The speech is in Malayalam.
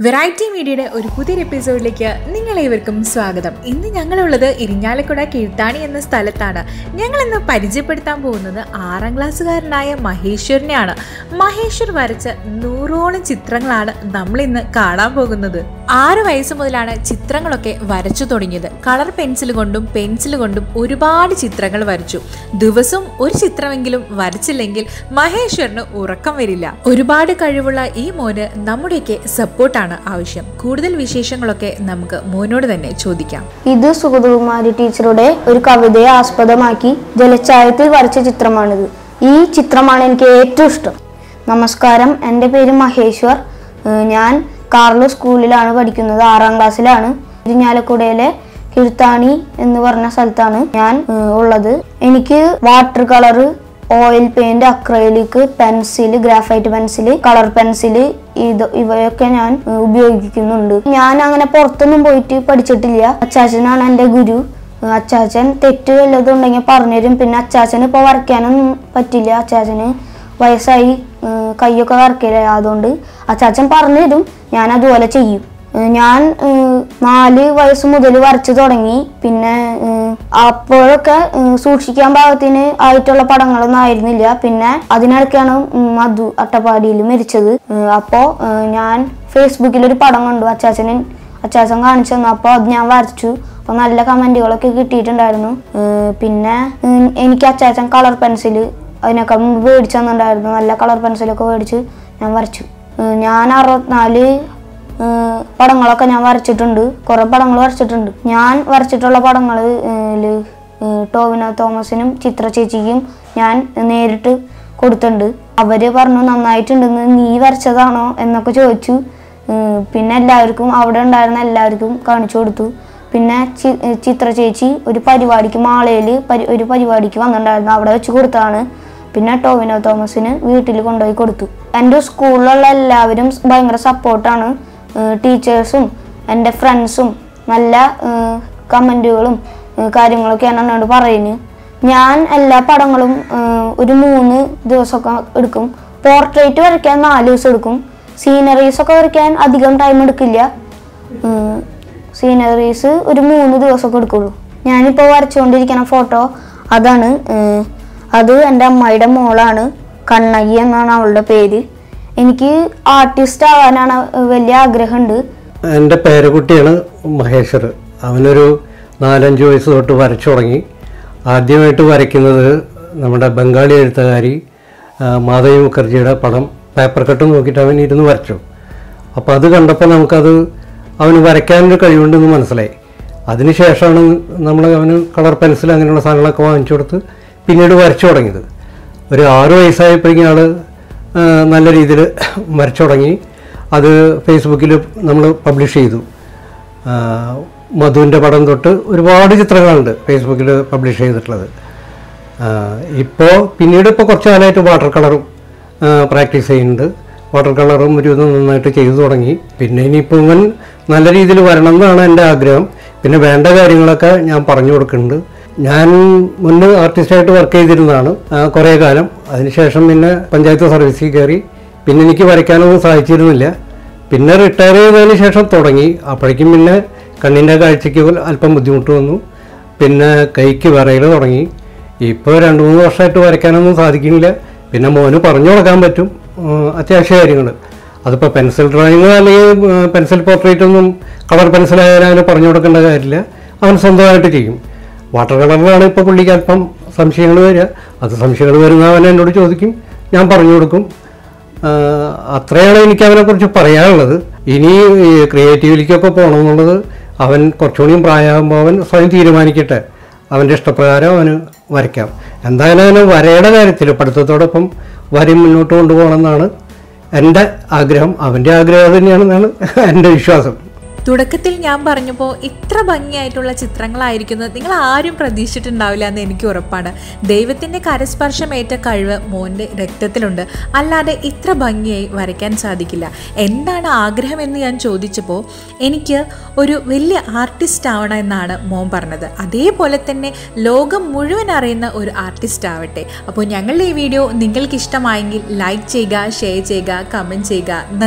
വെറൈറ്റി മീഡിയയുടെ ഒരു പുതിയൊരു എപ്പിസോഡിലേക്ക് നിങ്ങളേവർക്കും സ്വാഗതം. ഇന്ന് ഞങ്ങളുള്ളത് ഇരിഞ്ഞാലക്കുട കീഴ്ത്താണി എന്ന സ്ഥലത്താണ്. ഞങ്ങൾ ഇന്ന് പരിചയപ്പെടുത്താൻ പോകുന്നത് ആറാം ക്ലാസ്സുകാരനായ മഹേശ്വരനെയാണ്. മഹേശ്വർ വരച്ച നൂറോളം ചിത്രങ്ങളാണ് നമ്മളിന്ന് കാണാൻ പോകുന്നത്. ആറ് വയസ്സ് മുതലാണ് ചിത്രങ്ങളൊക്കെ വരച്ചു തുടങ്ങിയത്. കളർ പെൻസിൽ കൊണ്ടും പെൻസിൽ കൊണ്ടും ഒരുപാട് ചിത്രങ്ങൾ വരച്ചു. ദിവസവും ഒരു ചിത്രമെങ്കിലും വരച്ചില്ലെങ്കിൽ മഹേശ്വരന് ഉറക്കം വരില്ല. ഒരുപാട് കഴിവുള്ള ഈ മോന് നമ്മുടെയൊക്കെ സപ്പോർട്ടാണ് ആവശ്യം. കൂടുതൽ വിശേഷങ്ങളൊക്കെ നമുക്ക് മോനോട് തന്നെ ചോദിക്കാം. ഇത് സുഗതകുമാരി ടീച്ചറുടെ ഒരു കവിതയെ ആസ്പദമാക്കി ജലച്ചായത്തിൽ വരച്ച ചിത്രമാണിത്. ഈ ചിത്രമാണ് എനിക്ക് ഏറ്റവും ഇഷ്ടം. നമസ്കാരം. എന്റെ പേര് മഹേശ്വർ. ഞാൻ കാർലോ സ്കൂളിലാണ് പഠിക്കുന്നത് ആറാം ക്ലാസ്സിലാണ്. ഇരിഞ്ഞാലക്കുടയിലെ കിഴുത്താണി എന്ന് പറഞ്ഞ സ്ഥലത്താണ് ഞാൻ ഉള്ളത്. എനിക്ക് water colour oil paint acrylic pencil graphite pencil colour pencil ഇത് ഇവയൊക്കെ ഞാൻ ഉപയോഗിക്കുന്നുണ്ട്. ഞാൻ അങ്ങനെ പുറത്തൊന്നും പോയിട്ട് പഠിച്ചിട്ടില്ല. അച്ചാച്ചനാണ് എന്റെ ഗുരു. അച്ചാച്ചൻ തെറ്റ് വല്ലതും ഉണ്ടെങ്കിൽ പറഞ്ഞുതരും. പിന്നെ അച്ചാച്ചന് ഇപ്പോൾ വരയ്ക്കാനൊന്നും പറ്റില്ല. അച്ചാച്ചന് വയസ്സായി കൈയൊക്കെ വരക്കില്ല അതുകൊണ്ട് അച്ചാച്ചൻ പറഞ്ഞു തരും ഞാൻ അതുപോലെ ചെയ്യും ഞാൻ നാല് വയസ്സ് മുതൽ വരച്ചു തുടങ്ങി. പിന്നെ അപ്പോഴൊക്കെ സൂക്ഷിക്കാൻ പാകത്തിന് ആയിട്ടുള്ള പടങ്ങളൊന്നും ആയിരുന്നില്ല. പിന്നെ അതിനിടയ്ക്കാണ് മധു അട്ടപ്പാടിയിൽ മരിച്ചത്. അപ്പോൾ അപ്പോ ഞാൻ ഫേസ്ബുക്കിൽ ഒരു പടം കണ്ടു. അച്ചാച്ചന് അച്ചാച്ചൻ കാണിച്ചു തന്നു. അപ്പോൾ അത് ഞാൻ വരച്ചു. അപ്പോൾ നല്ല കമന്റുകളൊക്കെ കിട്ടിയിട്ടുണ്ടായിരുന്നു. പിന്നെ എനിക്ക് അച്ചാച്ചൻ കളർ പെൻസിൽ അതിനൊക്കെ മേടിച്ചു തന്നിട്ടുണ്ടായിരുന്നു. നല്ല കളർ പെൻസിലൊക്കെ മേടിച്ച് ഞാൻ വരച്ചു. ഞാൻ അറുപത്തിനാല് പടങ്ങളൊക്കെ ഞാൻ വരച്ചിട്ടുണ്ട്. കുറേ പടങ്ങൾ വരച്ചിട്ടുണ്ട്. ഞാൻ വരച്ചിട്ടുള്ള പടങ്ങൾ ടോവിനോ തോമസിനും ചിത്ര ചേച്ചിക്കും ഞാൻ നേരിട്ട് കൊടുത്തിട്ടുണ്ട്. അവർ പറഞ്ഞു നന്നായിട്ടുണ്ടെന്ന് നീ വരച്ചതാണോ എന്നൊക്കെ ചോദിച്ചു. പിന്നെ എല്ലാവർക്കും അവിടെ ഉണ്ടായിരുന്ന എല്ലാവർക്കും കാണിച്ചു കൊടുത്തു. പിന്നെ ചിത്ര ചേച്ചി ഒരു പരിപാടിക്ക് മാളയിൽ ഒരു പരിപാടിക്ക് വന്നിട്ടുണ്ടായിരുന്നു. അവിടെ വെച്ച് കൊടുത്തതാണ്. പിന്നെ ടോവിനോ തോമസിന് വീട്ടിൽ കൊണ്ടുപോയി കൊടുത്തു. എന്റെ സ്കൂളിലുള്ള എല്ലാവരും ഭയങ്കര സപ്പോർട്ടാണ്. ടീച്ചേഴ്സും എന്റെ ഫ്രണ്ട്സും നല്ല കമന്റുകളും കാര്യങ്ങളൊക്കെയാണ് എന്നോട് പറയുന്നത്. ഞാൻ എല്ലാ പടങ്ങളും ഒരു മൂന്ന് ദിവസമൊക്കെ എടുക്കും. പോർട്രേറ്റ് വരയ്ക്കാൻ നാല് ദിവസം എടുക്കും. സീനറീസ് ഒക്കെ വരയ്ക്കാൻ അധികം ടൈം എടുക്കില്ല. സീനറീസ് ഒരു മൂന്ന് ദിവസമൊക്കെ എടുക്കുള്ളൂ. ഞാനിപ്പോൾ വരച്ചുകൊണ്ടിരിക്കുന്ന ഫോട്ടോ അതാണ് അത് എന്റെ അമ്മായിയുടെ മോളാണ്. കണ്ണയ്യ എന്നാണ് അവളുടെ പേര്. എനിക്ക് ആർട്ടിസ്റ്റ് ആവാനാണ് വലിയ ആഗ്രഹമുണ്ട്. എന്റെ പേരക്കുട്ടിയാണ് മഹേശ്വർ. അവനൊരു നാലഞ്ച് വയസ്സ് തൊട്ട് വരച്ചു തുടങ്ങി. ആദ്യമായിട്ട് വരയ്ക്കുന്നത് നമ്മുടെ ബംഗാളി എഴുത്തുകാരി മാധവി മുഖർജിയുടെ പടം പേപ്പർ കട്ട് നോക്കിയിട്ട് അവൻ ഇരുന്ന് വരച്ചു. അപ്പോൾ അത് കണ്ടപ്പോൾ നമുക്കത് അവന് വരയ്ക്കാനൊരു കഴിവുണ്ടെന്ന് മനസ്സിലായി. അതിനുശേഷമാണ് നമ്മൾ അവന് കളർ പെൻസിൽ അങ്ങനെയുള്ള സാധനങ്ങളൊക്കെ വാങ്ങിച്ചു കൊടുത്ത് പിന്നീട് വരച്ചു തുടങ്ങിയത്. ഒരു ആറു വയസ്സായപ്പോഴേക്കും ആൾ നല്ല രീതിയിൽ വരച്ചു തുടങ്ങി. അത് ഫേസ്ബുക്കിൽ നമ്മൾ പബ്ലിഷ് ചെയ്തു. മധുവിന്റെ പടം തൊട്ട് ഒരുപാട് ചിത്രങ്ങളുണ്ട് ഫേസ്ബുക്കിൽ പബ്ലിഷ് ചെയ്തിട്ടുള്ളത്. ഇപ്പോൾ പിന്നീട് ഇപ്പോൾ കുറച്ച് കാലമായിട്ട് വാട്ടർ കളറും പ്രാക്ടീസ് ചെയ്യുന്നുണ്ട്. വാട്ടർ കളറും ഒരു ഇത് നന്നായിട്ട് ചെയ്തു തുടങ്ങി. പിന്നെ ഇനിയിപ്പോൾ ഇവൻ നല്ല രീതിയിൽ വരണം എന്നാണ് എന്റെ ആഗ്രഹം. പിന്നെ വേണ്ട കാര്യങ്ങളൊക്കെ ഞാൻ പറഞ്ഞു കൊടുക്കുന്നുണ്ട്. ഞാൻ മുന്ന് ആർട്ടിസ്റ്റായിട്ട് വർക്ക് ചെയ്തിരുന്നതാണ് കുറേ കാലം. അതിനുശേഷം പിന്നെ പഞ്ചായത്ത് സർവീസിൽ കയറി പിന്നെ എനിക്ക് വരയ്ക്കാനൊന്നും സാധിച്ചിരുന്നില്ല. പിന്നെ റിട്ടയർ ചെയ്തതിന് ശേഷം തുടങ്ങി. അപ്പോഴേക്കും പിന്നെ കണ്ണിന്റെ കാഴ്ചയ്ക്ക് അല്പം ബുദ്ധിമുട്ട് വന്നു. പിന്നെ കൈക്ക് വിറയൽ തുടങ്ങി. ഇപ്പോൾ രണ്ട് മൂന്ന് വർഷമായിട്ട് വരയ്ക്കാനൊന്നും സാധിക്കുന്നില്ല. പിന്നെ മോന് പറഞ്ഞു കൊടുക്കാൻ പറ്റും അത്യാവശ്യ കാര്യങ്ങൾ അതിപ്പോൾ പെൻസിൽ ഡ്രോയിങ് അല്ലെങ്കിൽ പെൻസിൽ പോർട്രേറ്റ് ഒന്നും കളർ പെൻസിലായാലും അവന് പറഞ്ഞു കൊടുക്കേണ്ട കാര്യമില്ല. അവൻ സ്വന്തമായിട്ട് ചെയ്യും. വാട്ടർ കളറിലാണ് ഇപ്പോൾ പുള്ളിക്ക് അല്പം സംശയങ്ങൾ വരിക. അത് സംശയങ്ങൾ വരുന്ന അവൻ എന്നോട് ചോദിക്കും. ഞാൻ പറഞ്ഞു കൊടുക്കും. അത്രയാണ് എനിക്ക് അവനെക്കുറിച്ച് പറയാനുള്ളത്. ഇനി ക്രിയേറ്റീവിലേക്കൊക്കെ പോകണമെന്നുള്ളത് അവൻ കുറച്ചുകൂടിയും പ്രായമാകുമ്പോൾ അവൻ സ്വയം തീരുമാനിക്കട്ടെ. അവന്റെ ഇഷ്ടപ്രകാരം അവന് വരയ്ക്കാം. എന്തായാലും അവന് വരയുടെ കാര്യത്തിൽ പഠിത്തത്തോടൊപ്പം വരി മുന്നോട്ട് കൊണ്ടുപോകണമെന്നാണ് എന്റെ ആഗ്രഹം. അവന്റെ ആഗ്രഹം തന്നെയാണെന്നാണ് എന്റെ വിശ്വാസം. തുടക്കത്തിൽ ഞാൻ പറഞ്ഞപ്പോൾ ഇത്ര ഭംഗിയായിട്ടുള്ള ചിത്രങ്ങളായിരിക്കുന്നത് നിങ്ങൾ ആരും പ്രതീക്ഷിച്ചിട്ടുണ്ടാവില്ല എന്ന് എനിക്ക് ഉറപ്പാണ്. ദൈവത്തിന്റെ കരസ്പർശമേറ്റ കഴിവ് മോന്റെ രക്തത്തിലുണ്ട്. അല്ലാതെ ഇത്ര ഭംഗിയായി വരയ്ക്കാൻ സാധിക്കില്ല. എന്താണ് ആഗ്രഹമെന്ന് ഞാൻ ചോദിച്ചപ്പോൾ എനിക്ക് ഒരു വലിയ ആർട്ടിസ്റ്റ് ആവണം എന്നാണ് മോൻ പറഞ്ഞത്. അതേപോലെ തന്നെ ലോകം മുഴുവൻ അറിയുന്ന ഒരു ആർട്ടിസ്റ്റ് ആവട്ടെ. അപ്പോൾ ഞങ്ങളുടെ ഈ വീഡിയോ നിങ്ങൾക്ക് ഇഷ്ടമായെങ്കിൽ ലൈക്ക് ചെയ്യുക ഷെയർ ചെയ്യുക കമന്റ് ചെയ്യുക.